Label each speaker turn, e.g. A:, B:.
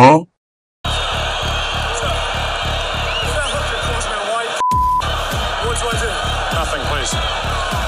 A: huh? Nothing, please.